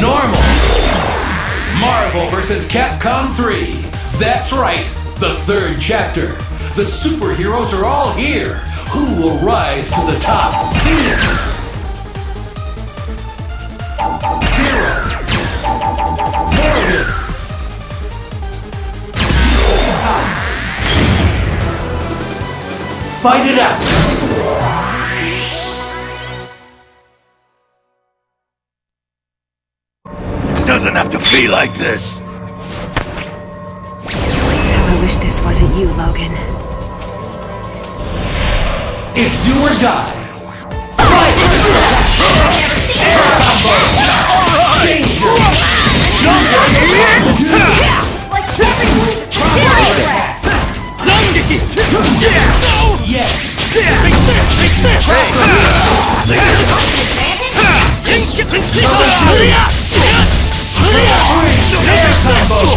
Normal. Marvel vs. Capcom 3. That's right, the third chapter. The superheroes are all here. Who will rise to the top? Fight it out. Be like this! I wish this wasn't you, Logan. It's do or die. Fight! Air combo! Danger! Yes! Air combo! Air combo!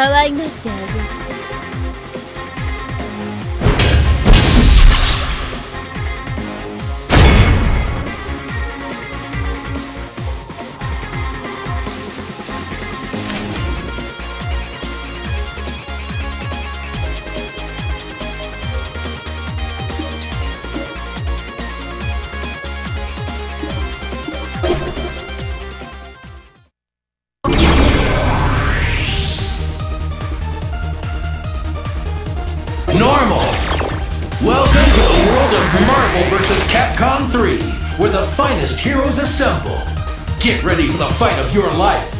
可愛がってあげる Vs. Capcom 3, where the finest heroes assemble. Get ready for the fight of your life.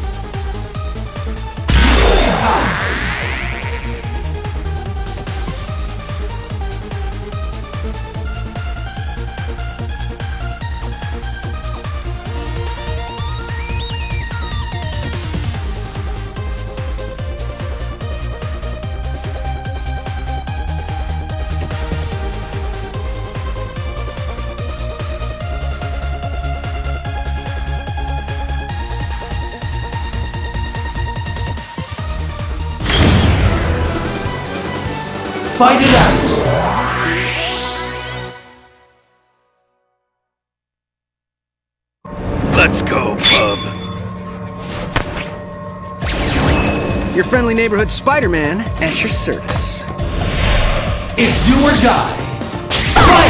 Fight it out! Let's go, bub! Your friendly neighborhood Spider-Man at your service. It's do or die. Fight!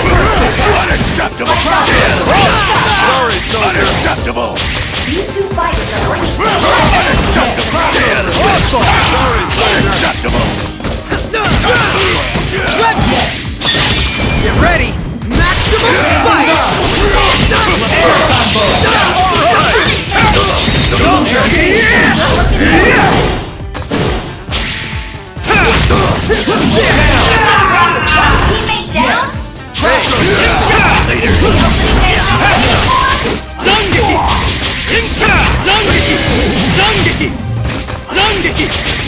Unacceptable! Sorry, Unacceptable! These two fighters are bringing Unacceptable! Unacceptable! Get ready! Maximum fight!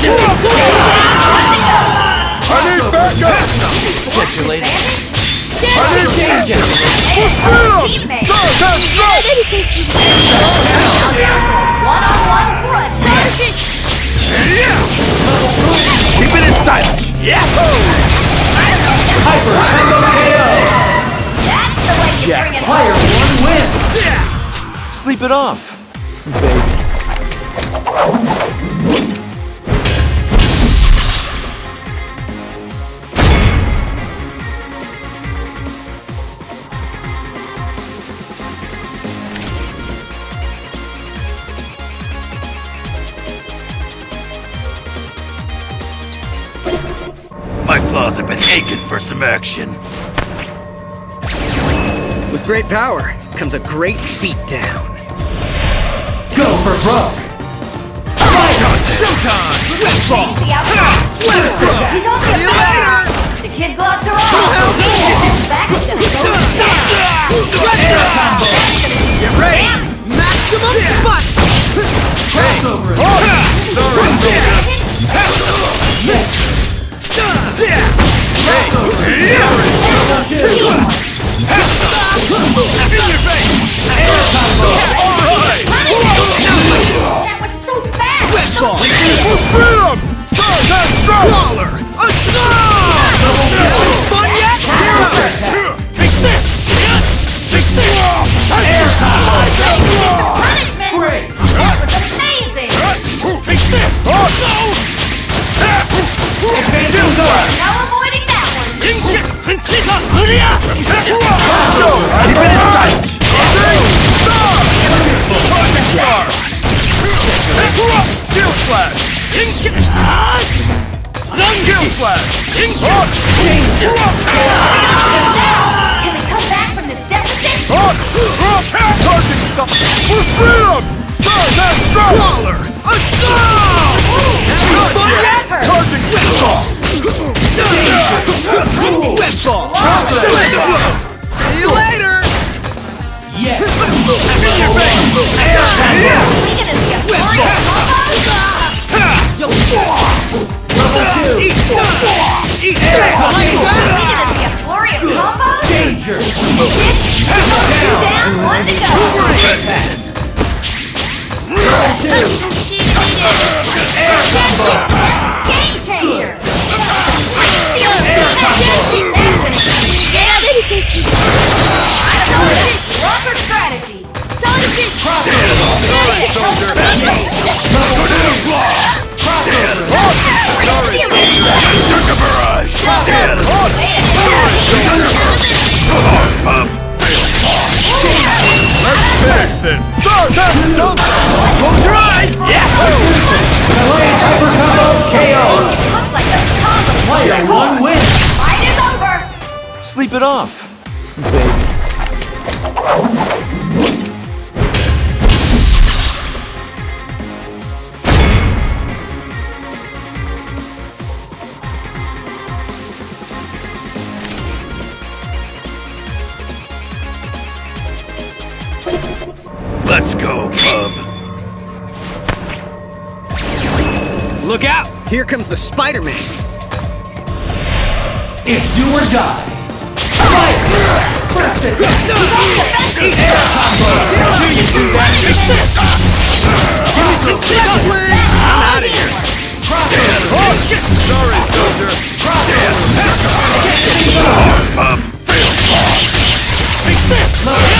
I need backup! Catch you later. Freedom! Stars and stripes! One-on-one grudge match. Keep it in style! Hyper Combo KO! That's the way you bring it home. one wins! Sleep it off, baby. Some action. With great power comes a great beatdown. Go for broke! Showtime! Change the outcome. He's only a bad The kid gloves are off. Back to Get ready! Maximum spot! Crossover! Sorry, soldier. Flash! Shield Flash! Can we Sleep it off, baby. Look out! Here comes the Spider-Man. It's do or die. Fire! First attack! Air combo! Do you do that? I'm out of here. Sorry, soldier. Level three!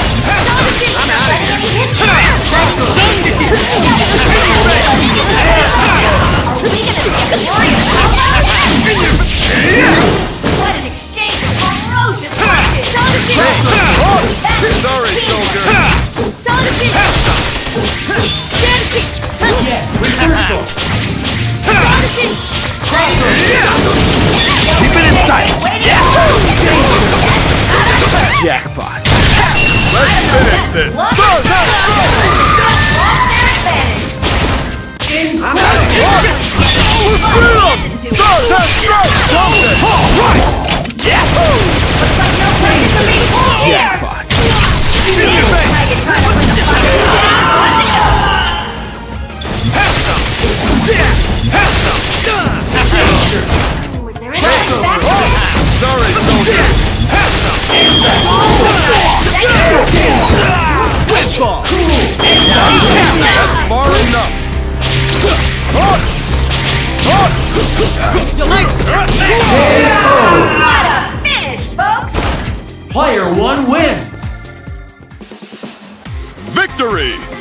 ル選 You like What a finish, folks! Player one wins! Victory!